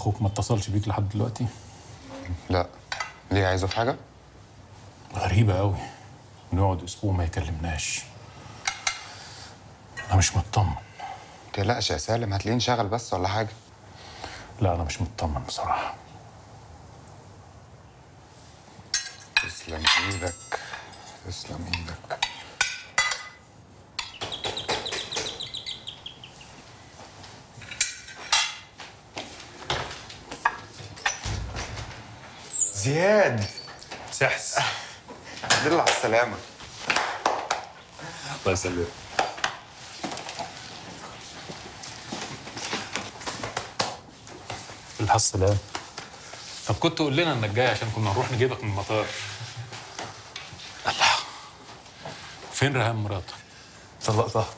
أخوك ما اتصلش بيك لحد دلوقتي؟ لا. ليه عايزه في حاجة؟ غريبة قوي نقعد أسبوع ما يكلمناش. أنا مش مطمن. تقلقش يا سالم هتلاقيه انشغل بس ولا حاجة؟ لا أنا مش مطمن بصراحة. تسلم إيدك. تسلم إيدك. زياد. سحس. دل على السلامة. الله يسلمك. الحظ سلام. طب كنت قول لنا إنك جاي عشان كنا نروح نجيبك من المطار. الله. فين ريهام مراتك؟ طلقتها.